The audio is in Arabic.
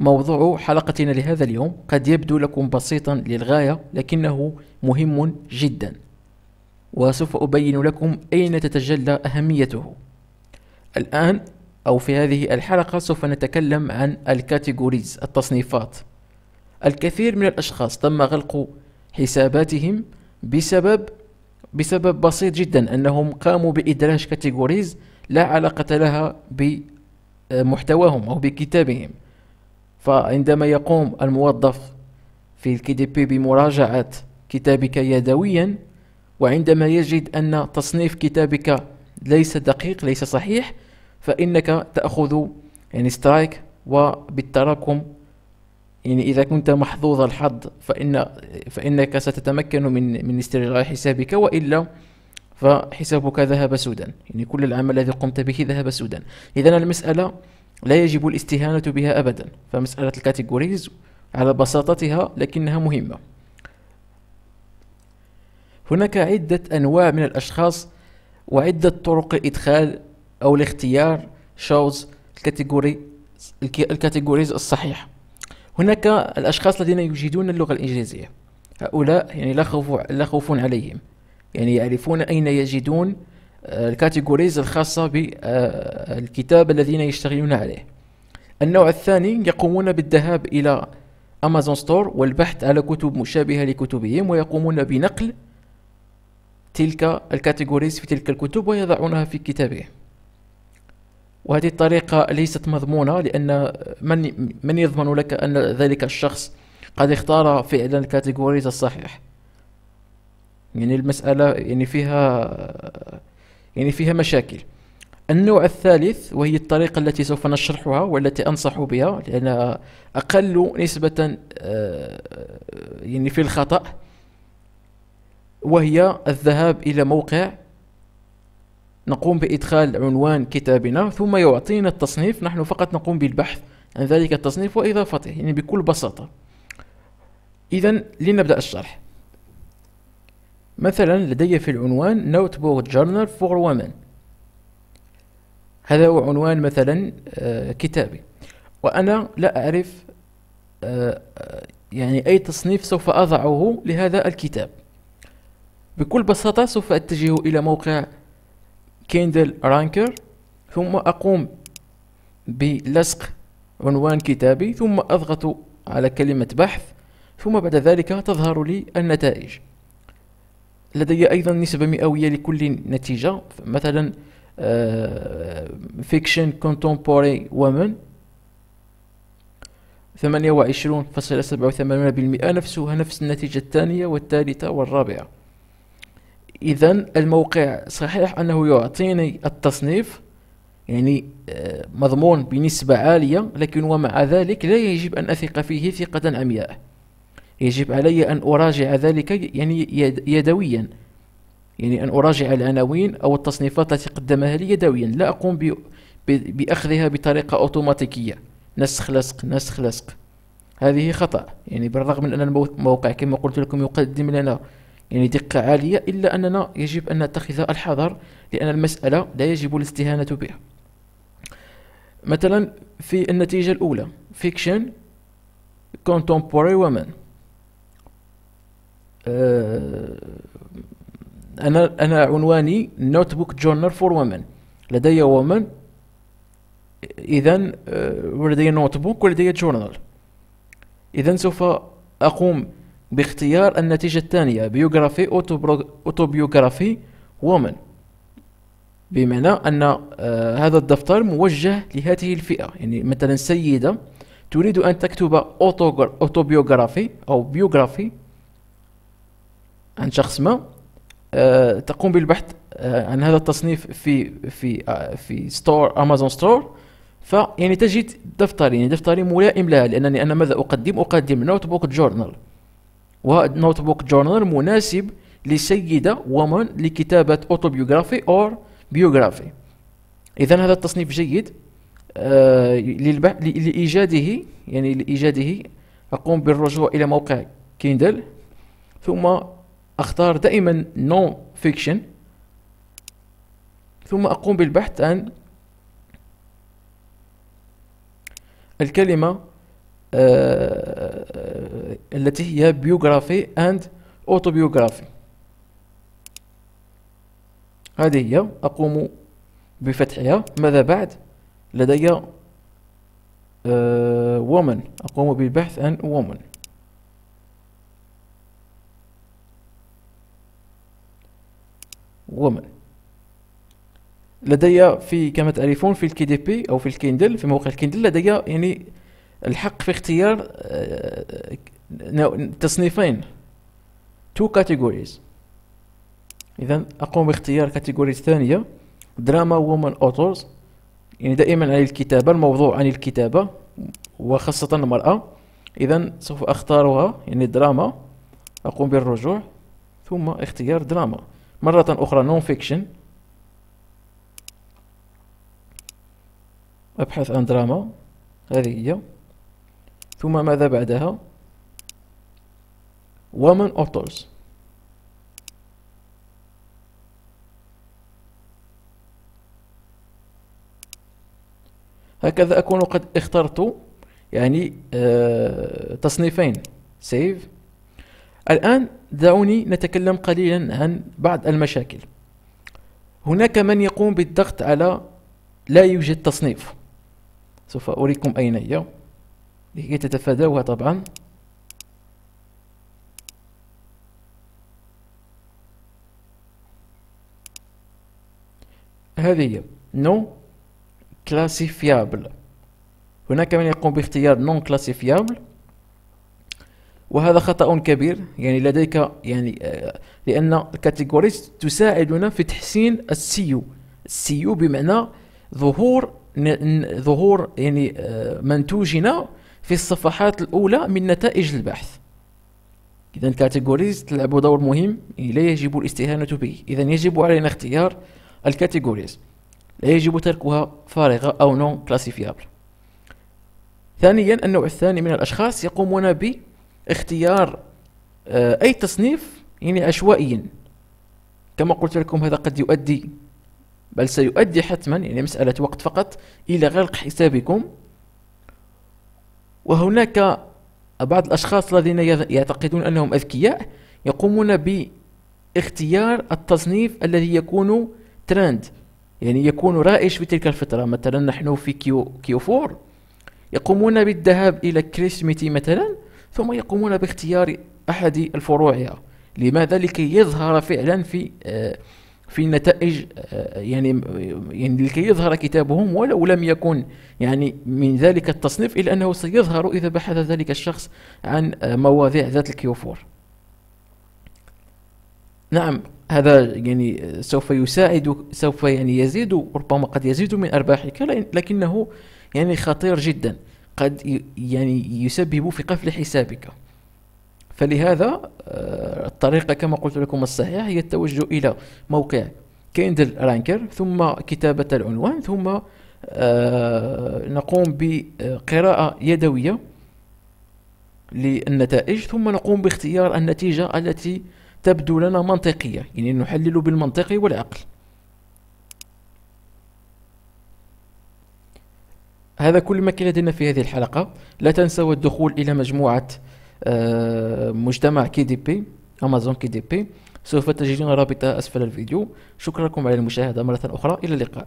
موضوع حلقتنا لهذا اليوم قد يبدو لكم بسيطا للغاية لكنه مهم جدا وسوف أبين لكم أين تتجلى أهميته. الآن أو في هذه الحلقة سوف نتكلم عن ال categories التصنيفات. الكثير من الأشخاص تم غلق حساباتهم بسبب بسبب بسيط جدا أنهم قاموا بإدراج categories لا علاقة لها بمحتواهم أو بكتابهم. فعندما يقوم الموظف في ال KDP بمراجعة كتابك يدويا وعندما يجد أن تصنيف كتابك ليس دقيق ليس صحيح فإنك تأخذ يعني strike وبالتراكم يعني إذا كنت محظوظ الحظ فإن فإنك ستتمكن من من استرجاع حسابك. وإلا فحسابك ذهب سدى يعني كل العمل الذي قمت به ذهب سدى. إذا المسألة لا يجب الاستهانة بها أبدا. فمسألة ال categories على بساطتها لكنها مهمة. هناك عدة أنواع من الأشخاص وعدة طرق الإدخال أو الاختيار choose ال category ال categories الصحيح. هناك الأشخاص الذين يجيدون اللغة الإنجليزية. هؤلاء يعني لا خوف لا خوف عليهم. يعني يعرفون أين يجدون ال categories الخاصة بالكتاب الذين يشتغلون عليه. النوع الثاني يقومون بالذهاب إلى أمازون store والبحث على كتب مشابهة لكتبهم ويقومون بنقل تلك ال categories في تلك الكتب ويضعونها في كتابهم. وهذه الطريقة ليست مضمونة لأن من من يضمن لك أن ذلك الشخص قد اختار فعلا الكاتيجوريز الصحيح؟ يعني المسألة يعني فيها يعني فيها مشاكل. النوع الثالث وهي الطريقة التي سوف نشرحها والتي أنصح بها لأنها أقل نسبة آه، يعني في الخطأ وهي الذهاب إلى موقع نقوم بإدخال عنوان كتابنا ثم يعطينا التصنيف. نحن فقط نقوم بالبحث عن ذلك التصنيف وإضافته يعني بكل بساطة. إذا لنبدأ الشرح. مثلا لدي في العنوان notebook journal for women هذا هو عنوان مثلا آه، كتابي. وأنا لا أعرف آه، آه، يعني أي تصنيف سوف أضعه لهذا الكتاب. بكل بساطة سوف أتجه إلى موقع Kindle Ranker ثم أقوم بلصق عنوان كتابي ثم أضغط على كلمة بحث ثم بعد ذلك تظهر لي النتائج. لدي أيضا نسبة مئوية لكل نتيجة مثلا fiction contemporary women ثمانية وعشرون فاصلة سبعة وثمانون بالمئة نفسها نفس النتيجة الثانية والثالثة والرابعة. إذا الموقع صحيح أنه يعطيني التصنيف يعني آه، مضمون بنسبة عالية لكن ومع ذلك لا يجب أن أثق فيه ثقة عمياء يجب علي أن أراجع ذلك يعني يدويا. يعني أن أراجع العناوين أو التصنيفات التي قدمها لي يدويا. لا أقوم بأخذها بطريقة أوتوماتيكية. نسخ لصق نسخ لصق. هذه خطأ. يعني بالرغم من أن الموقع كما قلت لكم يقدم لنا يعني دقة عالية إلا أننا يجب أن نتخذ الحذر لأن المسألة لا يجب الاستهانة بها. مثلا في النتيجة الأولى fiction contemporary women آه، أنا أنا عنواني notebook journal for women لدي women إذا آه، ولدي notebook ولدي journal إذا سوف أقوم باختيار النتيجة الثانية biography autobiography women بمعنى أن آه هذا الدفتر موجه لهذه الفئة. يعني مثلا سيدة تريد أن تكتب autobiography أو biography عن شخص ما آه تقوم بالبحث آه عن هذا التصنيف في في آه في store امازون store فيعني تجد دفتري يعني دفتري ملائم لها لأنني أنا ماذا أقدم؟ أقدم notebook journal و notebook journal مناسب لسيدة ومن لكتابة autobiography أو biography إذا هذا التصنيف جيد آه لإيجاده يعني لإيجاده. أقوم بالرجوع إلى موقع Kindle ثم أختار دائما nonfiction ثم أقوم بالبحث عن الكلمة آه، التي هي biography and autobiography هذه هي أقوم بفتحها. ماذا بعد؟ لدي women أقوم بالبحث عن women women لدي في كما تعرفون في ال KDP أو في ال Kindle في موقع ال Kindle لدي يعني الحق في اختيار تصنيفين two categories اذا أقوم باختيار category ثانية drama women authors يعني دائما عن الكتابة الموضوع عن الكتابة وخاصة المرأة. اذا سوف أختارها يعني دراما أقوم بالرجوع ثم اختيار دراما مرة أخرى nonfiction أبحث عن دراما هذه هي. ثم ماذا بعدها؟ Women authors هكذا أكون قد اخترت يعني آه تصنيفين. سيف الآن دعوني نتكلم قليلا عن بعض المشاكل. هناك من يقوم بالضغط على لا يوجد تصنيف. سوف أريكم أين هي. لكي تتفادوها طبعا. هذه هي. non-classifiable. هناك من يقوم باختيار non-classifiable. وهذا خطأ كبير. يعني لديك يعني آه، لأن ال categories تساعدنا في تحسين ال SEO. ال SEO بمعنى ظهور ظهور يعني آه، منتوجنا في الصفحات الأولى من نتائج البحث. إذا ال categories تلعب دور مهم لا يجب الاستهانة به. إذا يجب علينا اختيار ال categories. لا يجب تركها فارغة أو non-classifiable ثانيا النوع الثاني من الأشخاص يقومون باختيار آه، أي تصنيف يعني عشوائيا. كما قلت لكم هذا قد يؤدي بل سيؤدي حتما يعني مسألة وقت فقط إلى غلق حسابكم. وهناك بعض الأشخاص الذين يعتقدون أنهم أذكياء يقومون باختيار التصنيف الذي يكون ترند يعني يكون رائج في تلك الفترة. مثلا نحن في Q, Q four يقومون بالذهاب إلى كريسميتي مثلا ثم يقومون باختيار أحد الفروعها لماذا لكي يظهر فعلا في آه في نتائج آه، يعني يعني لكي يظهر كتابهم ولو لم يكن يعني من ذلك التصنيف الا أنه سيظهر إذا بحث ذلك الشخص عن آه، مواضيع ذات ال Q four. نعم هذا يعني سوف يساعد سوف يعني يزيد ربما قد يزيد من أرباحك لكنه يعني خطير جدا. قد يعني يسبب في قفل حسابك. فلهذا آه، الطريقة كما قلت لكم الصحيحة هي التوجه إلى موقع Kindle Ranker ثم كتابة العنوان ثم آه، نقوم بقراءة يدوية للنتائج ثم نقوم باختيار النتيجة التي تبدو لنا منطقية يعني نحلل بالمنطق والعقل. هذا كل ما كان لدينا في هذه الحلقة. لا تنسوا الدخول إلى مجموعة آه، مجتمع كي دي بي أمازون كي دي بي. سوف تجدون رابطها أسفل الفيديو. شكرا لكم على المشاهدة مرة أخرى. إلى اللقاء.